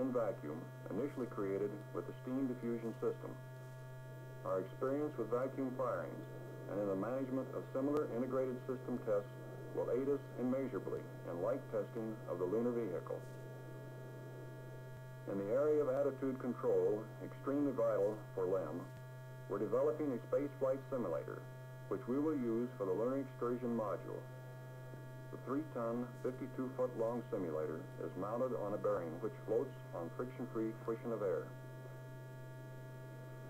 in vacuum, initially created with the steam diffusion system. Our experience with vacuum firings and in the management of similar integrated system tests will aid us immeasurably in light testing of the lunar vehicle. In the area of attitude control, extremely vital for LEM, we're developing a spaceflight simulator, which we will use for the lunar excursion module. The 3-ton, 52-foot-long simulator is mounted on a bearing which floats on friction-free cushion of air.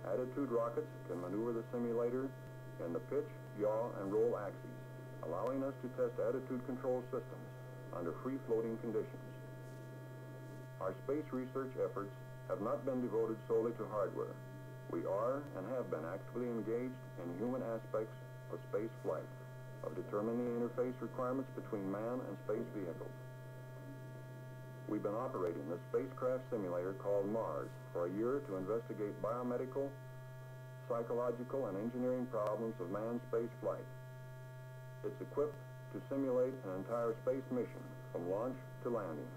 Attitude rockets can maneuver the simulator in the pitch, yaw, and roll axes, allowing us to test attitude control systems under free-floating conditions. Our space research efforts have not been devoted solely to hardware. We are and have been actively engaged in human aspects of space flight, of determining the interface requirements between man and space vehicles. We've been operating the spacecraft simulator called Mars for a year to investigate biomedical, psychological, and engineering problems of manned space flight. It's equipped to simulate an entire space mission from launch to landing.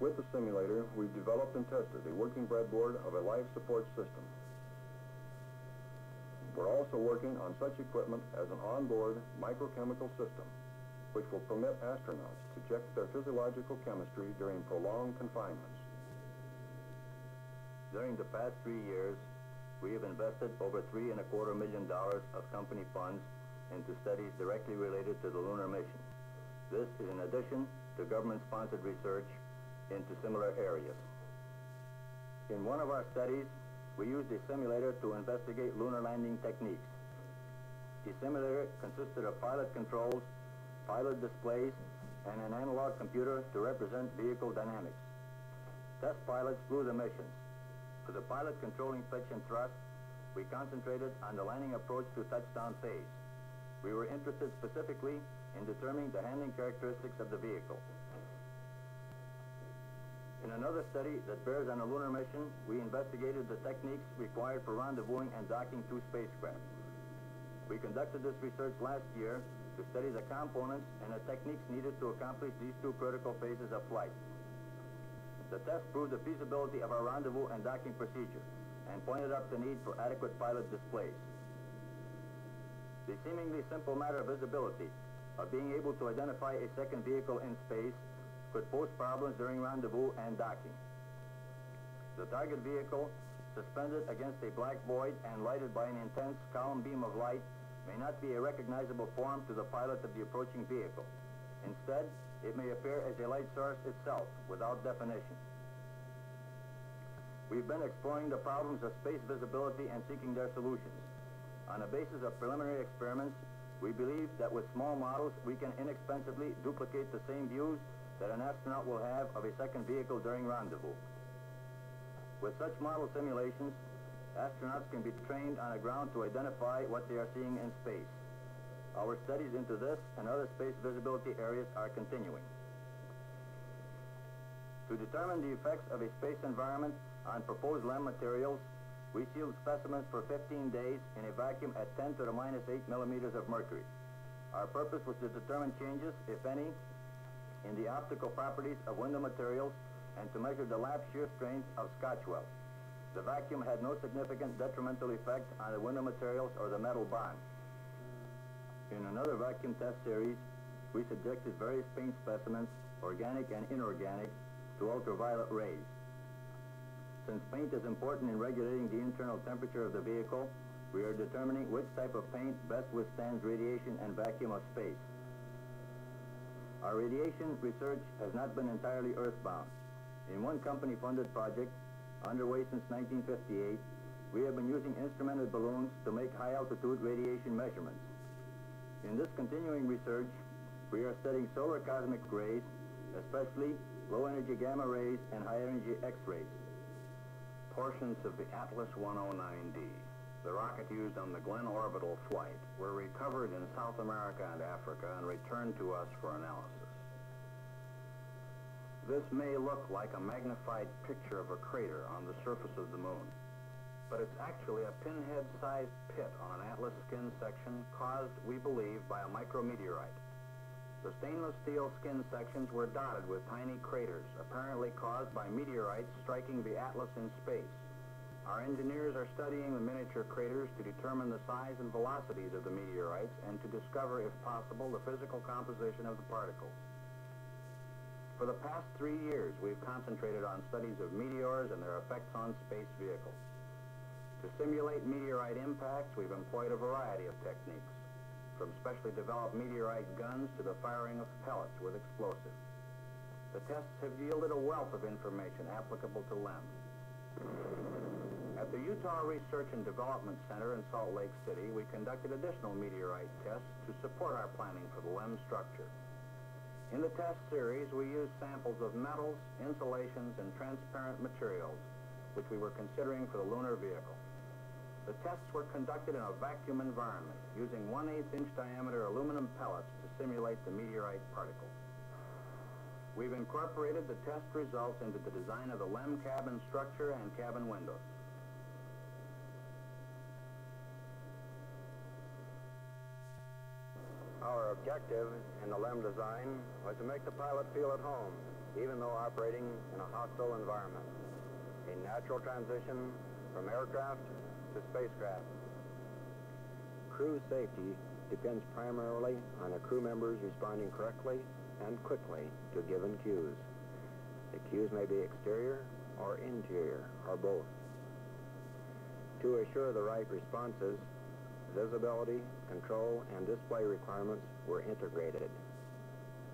With the simulator, we've developed and tested a working breadboard of a life support system. We're also working on such equipment as an onboard microchemical system, which will permit astronauts to check their physiological chemistry during prolonged confinements. During the past three years, we have invested over three and a quarter million dollars of company funds into studies directly related to the lunar mission. This is in addition to government-sponsored research into similar areas. In one of our studies, we used a simulator to investigate lunar landing techniques. The simulator consisted of pilot controls, pilot displays, and an analog computer to represent vehicle dynamics. Test pilots flew the missions. For the pilot controlling pitch and thrust, we concentrated on the landing approach to touchdown phase. We were interested specifically in determining the handling characteristics of the vehicle. In another study that bears on a lunar mission, we investigated the techniques required for rendezvousing and docking two spacecraft. We conducted this research last year to study the components and the techniques needed to accomplish these two critical phases of flight. The test proved the feasibility of our rendezvous and docking procedure and pointed up the need for adequate pilot displays. The seemingly simple matter of visibility, of being able to identify a second vehicle in space, could pose problems during rendezvous and docking. The target vehicle, suspended against a black void and lighted by an intense column beam of light, may not be a recognizable form to the pilot of the approaching vehicle. Instead, it may appear as a light source itself, without definition. We've been exploring the problems of space visibility and seeking their solutions. On the basis of preliminary experiments, we believe that with small models, we can inexpensively duplicate the same views that an astronaut will have of a second vehicle during rendezvous. With such model simulations, astronauts can be trained on the ground to identify what they are seeing in space. Our studies into this and other space visibility areas are continuing. To determine the effects of a space environment on proposed LEM materials, we sealed specimens for 15 days in a vacuum at 10 to the minus 8 millimeters of mercury. Our purpose was to determine changes, if any, in the optical properties of window materials and to measure the lap shear strength of Scotch-Weld. The vacuum had no significant detrimental effect on the window materials or the metal bond. In another vacuum test series, we subjected various paint specimens, organic and inorganic, to ultraviolet rays. Since paint is important in regulating the internal temperature of the vehicle, we are determining which type of paint best withstands radiation and vacuum of space. Our radiation research has not been entirely earthbound. In one company-funded project, underway since 1958, we have been using instrumented balloons to make high-altitude radiation measurements. In this continuing research, we are studying solar cosmic rays, especially low-energy gamma rays and high-energy X-rays. Portions of the Atlas 109D, the rocket used on the Glenn orbital flight, were recovered in South America and Africa and returned to us for analysis. This may look like a magnified picture of a crater on the surface of the moon, but it's actually a pinhead-sized pit on an Atlas skin section caused, we believe, by a micrometeorite. The stainless steel skin sections were dotted with tiny craters, apparently caused by meteorites striking the Atlas in space. Our engineers are studying the miniature craters to determine the size and velocities of the meteorites and to discover, if possible, the physical composition of the particles. For the past three years, we've concentrated on studies of meteors and their effects on space vehicles. To simulate meteorite impacts, we've employed a variety of techniques, from specially developed meteorite guns to the firing of pellets with explosives. The tests have yielded a wealth of information applicable to LEM. At the Utah Research and Development Center in Salt Lake City, we conducted additional meteorite tests to support our planning for the LEM structure. In the test series, we used samples of metals, insulations, and transparent materials, which we were considering for the lunar vehicle. The tests were conducted in a vacuum environment, using 1 8 inch diameter aluminum pellets to simulate the meteorite particles. We've incorporated the test results into the design of the LEM cabin structure and cabin windows. Our objective in the LEM design was to make the pilot feel at home, even though operating in a hostile environment. A natural transition from aircraft to spacecraft. Crew safety depends primarily on the crew members responding correctly and quickly to given cues. The cues may be exterior or interior, or both. To assure the right responses, visibility, control, and display requirements were integrated.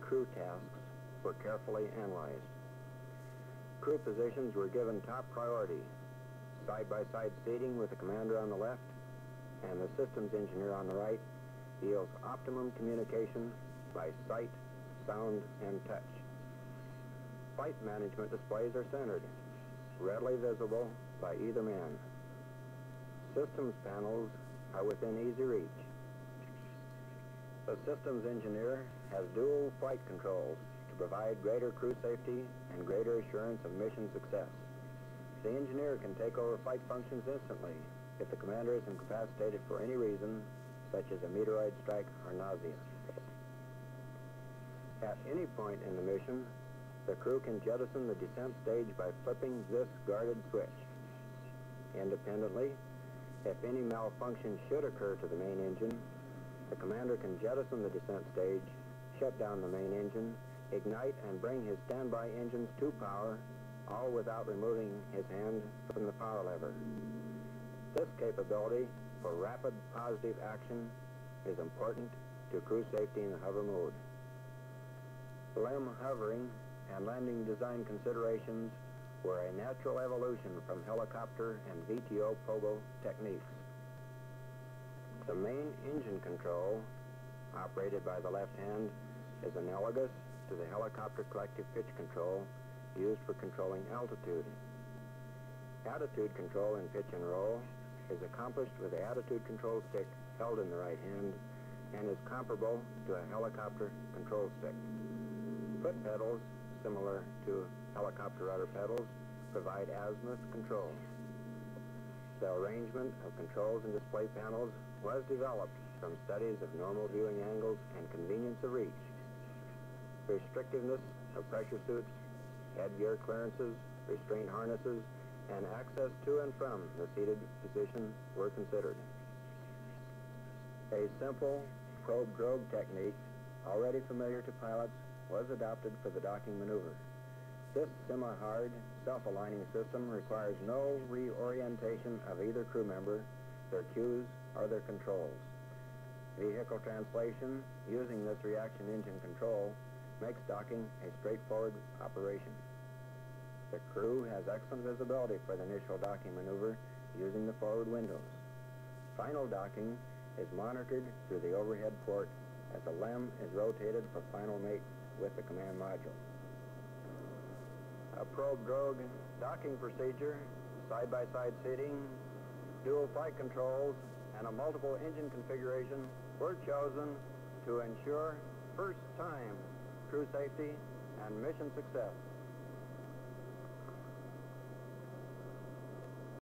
Crew tasks were carefully analyzed. Crew positions were given top priority, side-by-side seating with the commander on the left and the systems engineer on the right yields optimum communication by sight, sound, and touch. Flight management displays are centered, readily visible by either man. Systems panels are within easy reach. The systems engineer has dual flight controls to provide greater crew safety and greater assurance of mission success. The engineer can take over flight functions instantly if the commander is incapacitated for any reason, such as a meteoroid strike or nausea. At any point in the mission, the crew can jettison the descent stage by flipping this guarded switch. Independently, if any malfunction should occur to the main engine, the commander can jettison the descent stage, shut down the main engine, ignite and bring his standby engines to power, all without removing his hand from the power lever. This capability for rapid positive action is important to crew safety in the hover mode. LEM hovering and landing design considerations were a natural evolution from helicopter and VTO pogo techniques. The main engine control, operated by the left hand, is analogous to the helicopter collective pitch control used for controlling altitude. Attitude control in pitch and roll is accomplished with the attitude control stick held in the right hand and is comparable to a helicopter control stick. Foot pedals, similar to helicopter rudder pedals, provide azimuth control. The arrangement of controls and display panels was developed from studies of normal viewing angles and convenience of reach. Restrictiveness of pressure suits, headgear clearances, restraint harnesses, and access to and from the seated position were considered. A simple probe-drogue technique, already familiar to pilots, was adopted for the docking maneuver. This semi-hard, self-aligning system requires no reorientation of either crew member, their cues, or their controls. Vehicle translation using this reaction engine control makes docking a straightforward operation. The crew has excellent visibility for the initial docking maneuver using the forward windows. Final docking is monitored through the overhead port as the LEM is rotated for final mate with the command module. A probe drogue docking procedure, side-by-side seating, dual flight controls, and a multiple engine configuration were chosen to ensure first time crew safety and mission success.